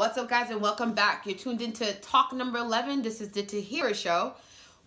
What's up, guys, and welcome back. You're tuned into talk number 11. This is the Tahyira Show.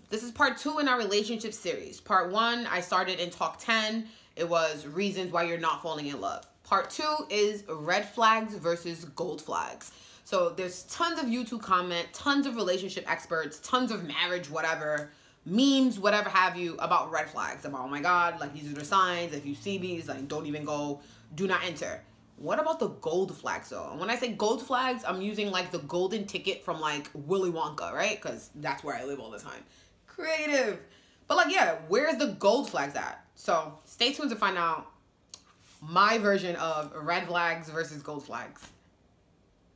This is part two in our relationship series. Part one, I started in talk 10. It was reasons why you're not falling in love. Part two is red flags versus gold flags. So there's tons of YouTube comment, tons of relationship experts, tons of marriage, whatever, memes, whatever have you, about red flags. About, oh my God, like these are the signs. If you see these, like don't even go, do not enter. What about the gold flags though? And when I say gold flags, I'm using like the golden ticket from like Willy Wonka, right? Because that's where I live all the time. Creative. But like, yeah, where's the gold flags at? So stay tuned to find out my version of red flags versus gold flags.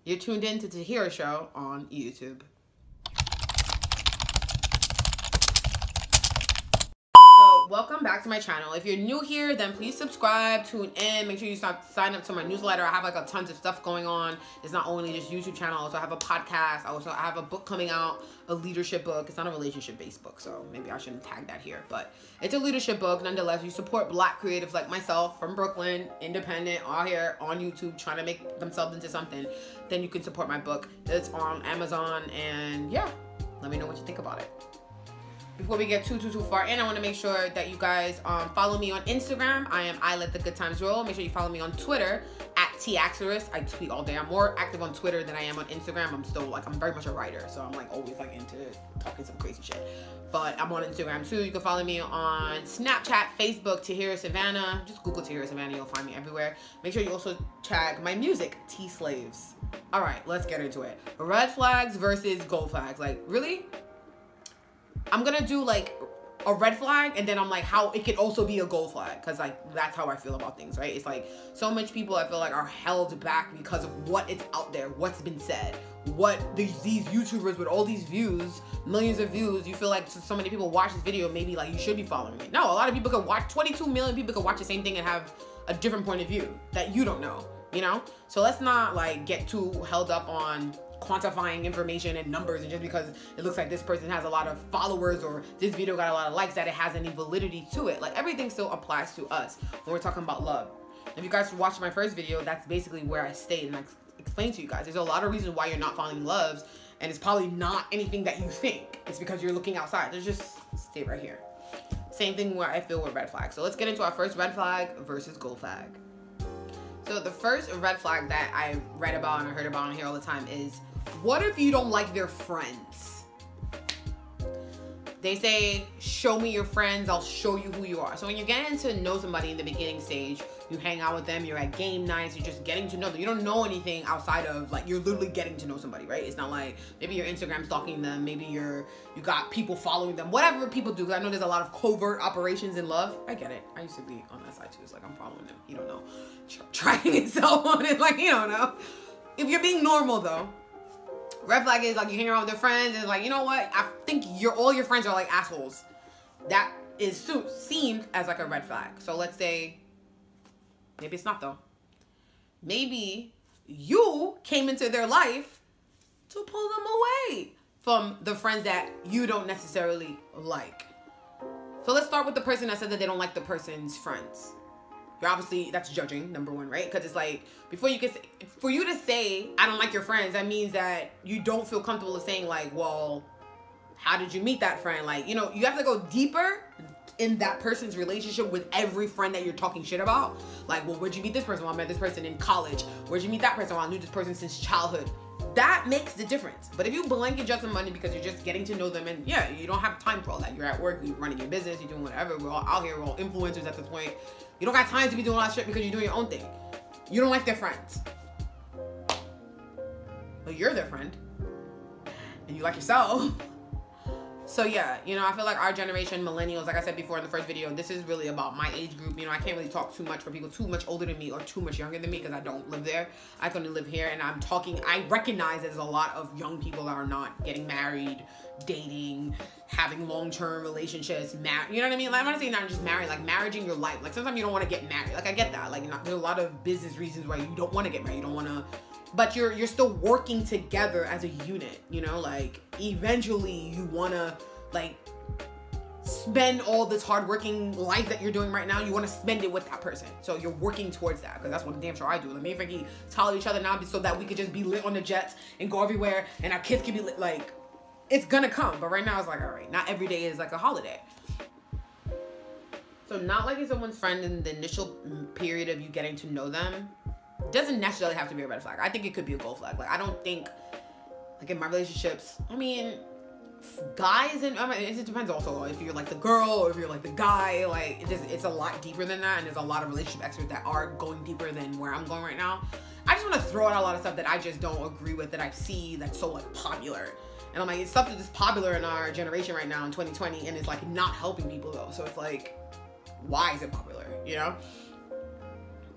You're tuned in to Tahyira Show on YouTube. Welcome back to my channel. If you're new here, then please subscribe, tune in, make sure you start sign up to my newsletter. I have like a tons of stuff going on. It's not only just YouTube channel, also I have a podcast. I also I have a book coming out, a leadership book. It's not a relationship based book, so maybe I shouldn't tag that here, but it's a leadership book. Nonetheless, you support black creatives like myself from Brooklyn, independent, all here on YouTube, trying to make themselves into something, then you can support my book. It's on Amazon and yeah, let me know what you think about it before we get too too too far in, I want to make sure that you guys um, follow me on Instagram. I am I let the good times roll. Make sure you follow me on Twitter at TAsterisk. I tweet all day. I'm more active on Twitter than I am on Instagram. I'm still like I'm very much a writer, so I'm like always like into talking some crazy shit. But I'm on Instagram too. You can follow me on Snapchat, Facebook, Tahyira Savanna. Just Google Tahyira Savanna. You'll find me everywhere. Make sure you also check my music, T Slaves. All right, let's get into it. Red flags versus gold flags. Like really? I'm gonna do like a red flag and then I'm like how it could also be a gold flag because like that's how I feel about things right? It's like so much people I feel like are held back because of what is out there what's been said. What these, these YouTubers with all these views millions of views you feel like so many people watch this video maybe like you should be following it. No a lot of people can watch 22 million people can watch the same thing and have a different point of view that you don't know you know? So let's not like get too held up on quantifying information and numbers and just because it looks like this person has a lot of followers or this video got a lot of likes that it has any validity to it. Like everything still applies to us when we're talking about love. If you guys watched my first video that's basically where i stayed and i explained to you guys. There's a lot of reasons why you're not falling in love and it's probably not anything that you think. It's because you're looking outside. There's just stay right here. Same thing where i feel with red flags. So let's get into our first red flag versus gold flag so the first red flag that I read about and I heard about on here all the time is what if you don't like their friends? They say, show me your friends, I'll show you who you are. So when you're getting to know somebody in the beginning stage, you hang out with them, you're at game nights, you're just getting to know them. You don't know anything outside of like you're literally getting to know somebody, right? It's not like maybe your Instagram stalking them, maybe you're you got people following them, whatever people do. I know there's a lot of covert operations in love. I get it. I used to be on that side too. It's like I'm following them. You don't know. Trying itself on it, like you don't know. If you're being normal though, Red flag is like you hang around with your friends and like, you know what? I think your all your friends are like assholes. That is seemed as like a red flag. So let's say maybe it's not though. Maybe you came into their life to pull them away from the friends that you don't necessarily like. So let's start with the person that said that they don't like the person's friends you're obviously that's judging number one right because it's like before you can say, for you to say i don't like your friends that means that you don't feel comfortable with saying like well how did you meet that friend like you know you have to go deeper in that person's relationship with every friend that you're talking shit about like well where'd you meet this person well i met this person in college where'd you meet that person well i knew this person since childhood that makes the difference. But if you blanket just money because you're just getting to know them and yeah, you don't have time for all that. You're at work, you're running your business, you're doing whatever. We're all out here, we're all influencers at this point. You don't got time to be doing all that shit because you're doing your own thing. You don't like their friends. But you're their friend. And you like yourself. So yeah, you know, I feel like our generation, millennials, like I said before in the first video, this is really about my age group. You know, I can't really talk too much for people too much older than me or too much younger than me because I don't live there. I can only live here and I'm talking, I recognize there's a lot of young people that are not getting married, dating, having long-term relationships, mar- you know what I mean? Like, I'm not saying not just married, like marrying your life. Like sometimes you don't want to get married. Like I get that. Like not, there's a lot of business reasons why you don't want to get married. You don't want to but you're you're still working together as a unit you know like eventually you want to like spend all this hardworking life that you're doing right now, you want to spend it with that person. So you're working towards that because that's what damn sure I do. Like me and Frankie tolerate each other now so that we could just be lit on the jets and go everywhere and our kids can be lit. Like it's gonna come, but right now it's like all right, not every day is like a holiday. So not liking someone's friend in the initial period of you getting to know them doesn't necessarily have to be a red flag. I think it could be a gold flag. Like I don't think like in my relationships, I mean guys and I mean, it depends also if you're like the girl or if you're like the guy like it just it's a lot deeper than that and there's a lot of relationship experts that are going deeper than where i'm going right now i just want to throw out a lot of stuff that i just don't agree with that i see that's so like popular and i'm like it's stuff that's popular in our generation right now in 2020 and it's like not helping people though so it's like why is it popular you know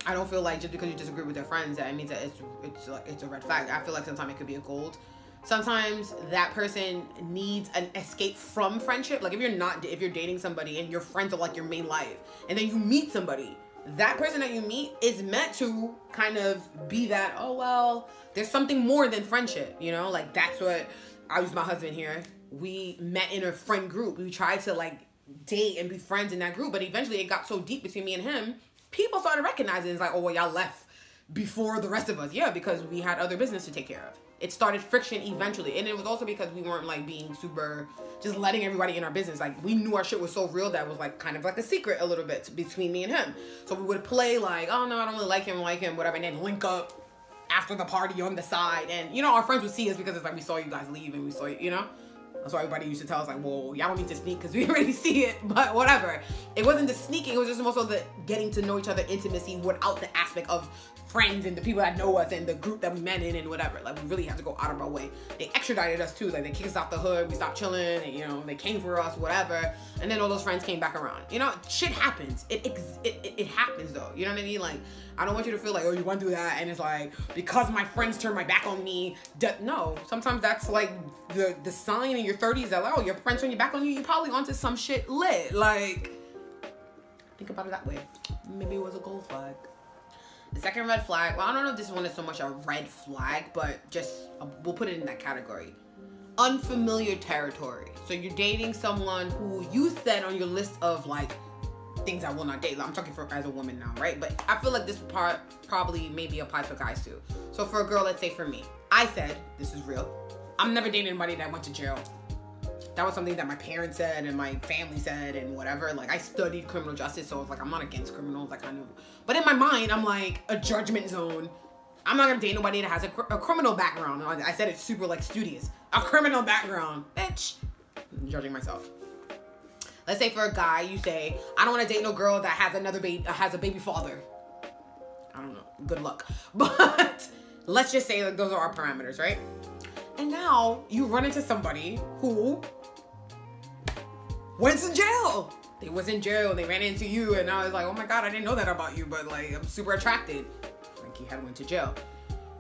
I don't feel like just because you disagree with your friends that it means that it's it's it's a red flag. I feel like sometimes it could be a gold. Sometimes that person needs an escape from friendship. Like if you're not if you're dating somebody and your friends are like your main life and then you meet somebody that person that you meet is meant to kind of be that oh well there's something more than friendship you know? Like that's what i use my husband here. We met in a friend group. We tried to like date and be friends in that group but eventually it got so deep between me and him people started recognizing it's like oh well y'all left before the rest of us yeah because we had other business to take care of it started friction eventually. And it was also because we weren't like being super just letting everybody in our business. Like we knew our shit was so real that was like kind of like a secret a little bit between me and him. So we would play like, oh no, I don't really like him, like him, whatever, and then link up after the party on the side. And you know, our friends would see us because it's like we saw you guys leave and we saw you, you know? That's why everybody used to tell us like, well, y'all don't need to sneak because we already see it, but whatever. It wasn't the sneaking, it was just also the getting to know each other intimacy without the aspect of friends and the people that know us and the group that we met in and whatever. Like we really had to go out of our way. They extradited us too. Like they kicked us out the hood. We stopped chilling. And, you know, they came for us, whatever. And then all those friends came back around. You know, shit happens. It it, it, it happens though. You know what I mean? Like I don't want you to feel like oh you went through that and it's like because my friends turned my back on me. no, sometimes that's like the the sign in your 30s that like, oh your friends turn your back on you. You probably onto some shit lit. Like think about it that way. Maybe it was second red flag, well, I don't know if this one is so much a red flag, but just uh, we'll put it in that category. Unfamiliar territory. So you're dating someone who you said on your list of like things I will not date. I'm talking for as a woman now, right? But I feel like this part probably maybe applies for guys too. So for a girl, let's say for me, I said this is real. I'm never dating anybody that went to jail that was something that my parents said and my family said and whatever. Like I studied criminal justice, so I was like I'm not against criminals. I kind of, but in my mind, I'm like a judgment zone. I'm not gonna date nobody that has a, a criminal background. I said it's super like studious. A criminal background, bitch. I'm judging myself. Let's say for a guy, you say, I don't want to date no girl that has another baby, uh, has a baby father. I don't know. Good luck. But let's just say that those are our parameters, right? And now you run into somebody who went to jail. They was in jail. They ran into you, and I was like, oh my god, I didn't know that about you, but like I'm super attracted. Frankie had went to jail.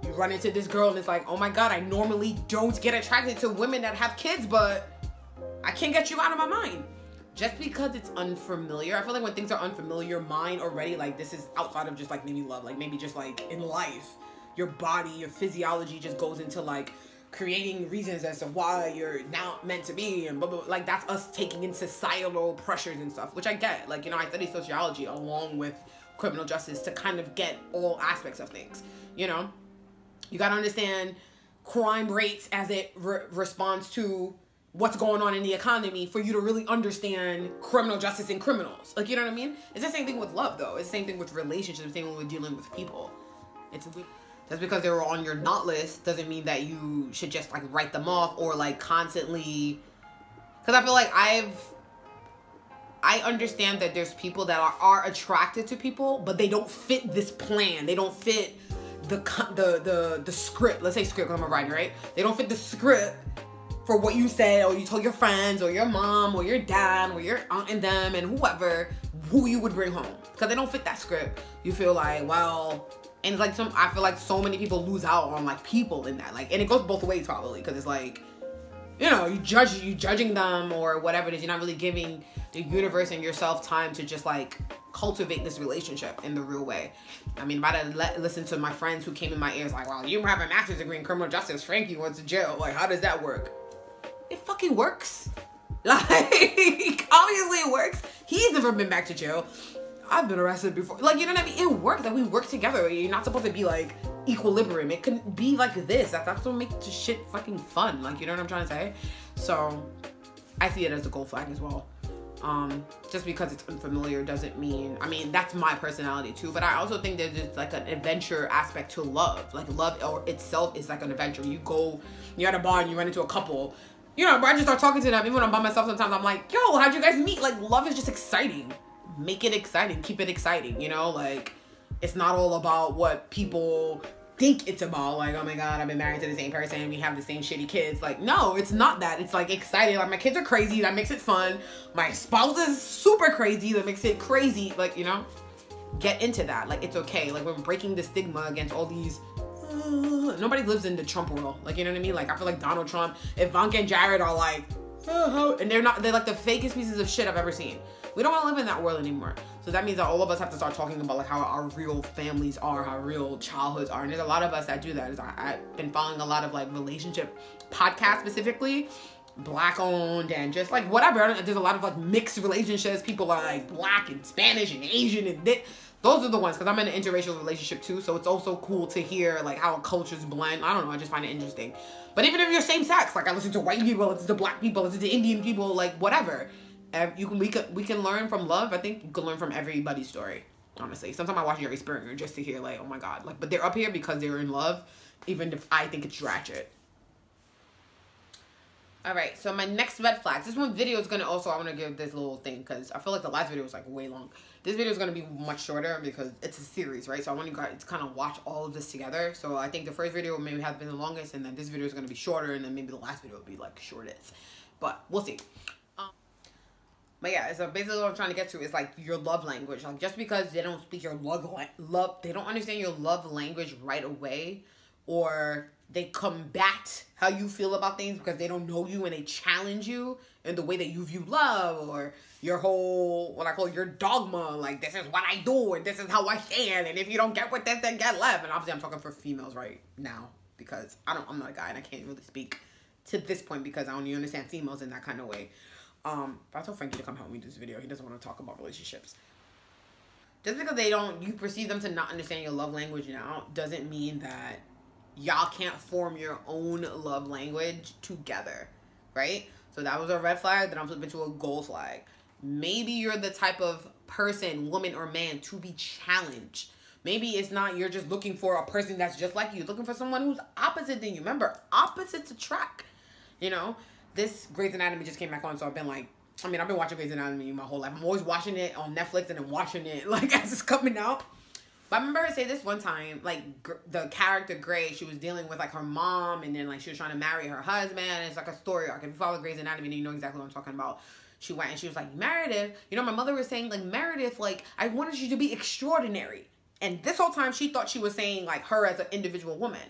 You run into this girl, and it's like, oh my god, I normally don't get attracted to women that have kids, but I can't get you out of my mind. Just because it's unfamiliar, I feel like when things are unfamiliar, mine already like this is outside of just like maybe love, like maybe just like in life, your body, your physiology just goes into like creating reasons as to why you're not meant to be and blah, blah, blah. like that's us taking in societal pressures and stuff which i get. Like you know i study sociology along with criminal justice to kind of get all aspects of things you know? You got to understand crime rates as it re- responds to what's going on in the economy for you to really understand criminal justice and criminals. Like you know what i mean? It's the same thing with love though. It's the same thing with relationships. Same thing with dealing with people. It's just because they were on your not list doesn't mean that you should just like write them off or like constantly because i feel like i've i understand that there's people that are, are attracted to people but they don't fit this plan. They don't fit the the the, the script. Let's say script i'm a writer right? They don't fit the script for what you said or you told your friends or your mom or your dad or your aunt and them and whoever who you would bring home. Because they don't fit that script. You feel like well and it's like some i feel like so many people lose out on like people in that. Like and it goes both ways probably because it's like you know you judge you judging them or whatever it is. You're not really giving the universe and yourself time to just like cultivate this relationship in the real way. I mean about to let, listen to my friends who came in my ears like well you have a master's degree in criminal justice. Frankie went to jail. Like how does that work? It fucking works. Like, obviously it works. He's never been back to jail. I've been arrested before. Like, you know what I mean? It works. Like, we work together. You're not supposed to be like equilibrium. It can be like this. That, that's what makes shit fucking fun. Like, you know what I'm trying to say? So, I see it as a gold flag as well. Um, just because it's unfamiliar doesn't mean, I mean, that's my personality too, but I also think there's just like an adventure aspect to love. Like, love or itself is like an adventure. You go, you're at a bar and you run into a couple you know, I just start talking to them. Even when I'm by myself, sometimes I'm like, yo, how'd you guys meet? Like, love is just exciting. Make it exciting. Keep it exciting. You know, like, it's not all about what people think it's about. Like, oh my God, I've been married to the same person. We have the same shitty kids. Like, no, it's not that. It's like exciting. Like, my kids are crazy. That makes it fun. My spouse is super crazy. That makes it crazy. Like, you know, get into that. Like, it's okay. Like, we're breaking the stigma against all these uh, nobody lives in the Trump world. Like, you know what I mean? Like, I feel like Donald Trump, Ivanka and Jared are like, oh, and they're not, they're like the fakest pieces of shit I've ever seen. We don't want to live in that world anymore. So that means that all of us have to start talking about like how our real families are, how real childhoods are. And there's a lot of us that do that. I've been following a lot of like relationship podcasts specifically black owned and just like whatever. There's a lot of like mixed relationships. People are like black and Spanish and Asian and this. Those are the ones because I'm in an interracial relationship too. So it's also cool to hear like how cultures blend. I don't know. I just find it interesting. But even if you're same sex, like I listen to white people, listen to black people, listen to Indian people, like whatever. You can we can we can learn from love. I think you can learn from everybody's story. Honestly, sometimes I watch Jerry Springer just to hear like, oh my god, like, but they're up here because they're in love, even if I think it's ratchet. All right, so my next red flags. This one video is gonna also I want to give this little thing because I feel like the last video was like way long. This video is gonna be much shorter because it's a series, right? So I want you guys to kind of watch all of this together. So I think the first video maybe has been the longest, and then this video is gonna be shorter, and then maybe the last video will be like shortest. But we'll see. But yeah, so basically what I'm trying to get to is like your love language. Like just because they don't speak your love love, they don't understand your love language right away, or they combat how you feel about things because they don't know you and they challenge you in the way that you view love or your whole what I call your dogma, like this is what I do and this is how I stand, and if you don't get with this, then get left. And obviously, I'm talking for females right now because I don't, I'm not a guy and I can't really speak to this point because I only understand females in that kind of way. Um, I told Frankie to come help me do this video. He doesn't want to talk about relationships. Just because they don't, you perceive them to not understand your love language now, doesn't mean that y'all can't form your own love language together, right? So that was a red flag. Then I'm flipping to a gold flag. Maybe you're the type of person, woman or man, to be challenged. Maybe it's not you're just looking for a person that's just like you, looking for someone who's opposite than you. Remember, opposites attract. You know, this Grey's Anatomy just came back on, so I've been like, I mean, I've been watching Grey's Anatomy my whole life. I'm always watching it on Netflix and then watching it like as it's coming out. But I remember her say this one time, like the character Grey, she was dealing with like her mom, and then like she was trying to marry her husband. It's like a story arc. If you follow Grey's Anatomy, then you know exactly what I'm talking about she went and she was like, Meredith, you know, my mother was saying, like, Meredith, like, I wanted you to be extraordinary. And this whole time she thought she was saying, like, her as an individual woman.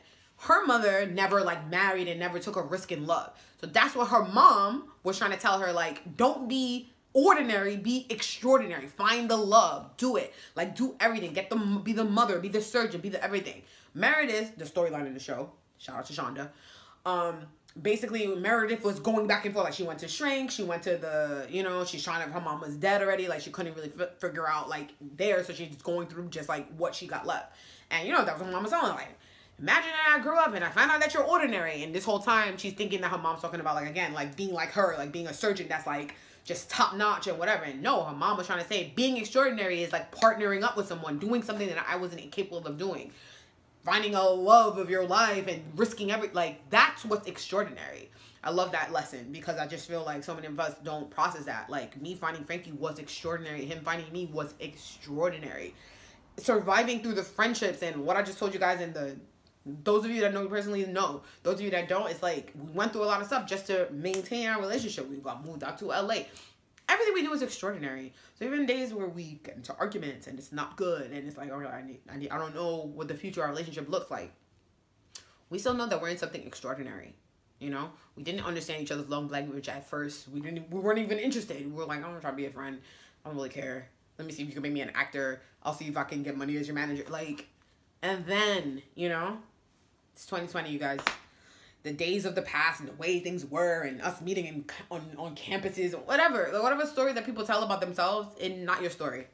Her mother never, like, married and never took a risk in love. So that's what her mom was trying to tell her, like, don't be ordinary, be extraordinary. Find the love. Do it. Like, do everything. Get the, be the mother, be the surgeon, be the everything. Meredith, the storyline in the show, shout out to Shonda, um, basically Meredith was going back and forth. Like she went to shrink, she went to the, you know, she's trying to. Her mom was dead already. Like she couldn't really figure out like there, so she's going through just like what she got left. And you know that was her mom was telling like. Imagine that I grew up and I found out that you're ordinary, and this whole time she's thinking that her mom's talking about like again like being like her, like being a surgeon that's like just top notch and whatever. And no, her mom was trying to say being extraordinary is like partnering up with someone, doing something that I wasn't capable of doing finding a love of your life and risking every like that's what's extraordinary. I love that lesson because I just feel like so many of us don't process that. Like me finding Frankie was extraordinary. Him finding me was extraordinary. Surviving through the friendships and what I just told you guys in the those of you that know me personally know. Those of you that don't, it's like we went through a lot of stuff just to maintain our relationship. We got moved out to LA everything we do is extraordinary. So even days where we get into arguments and it's not good and it's like, oh, I need, I need, I don't know what the future of our relationship looks like. We still know that we're in something extraordinary. You know, we didn't understand each other's love language at first. We didn't, we weren't even interested. We were like, I'm gonna try to be a friend. I don't really care. Let me see if you can make me an actor. I'll see if I can get money as your manager. Like, and then, you know, it's 2020, you guys. the days of the past and the way things were and us meeting in, on, on campuses or whatever. Whatever story that people tell about themselves and not your story.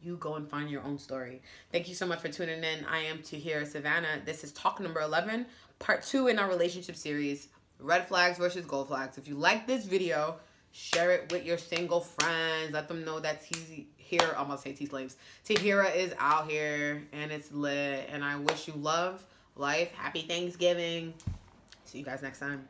You go and find your own story. Thank you so much for tuning in. I am Tahyira Savanna. This is talk number 11, part two in our relationship series, red flags versus gold flags. If you like this video, share it with your single friends. Let them know that T here, I'm gonna say T slaves. Tahyira is out here and it's lit. And I wish you love, life, happy Thanksgiving. See you guys next time.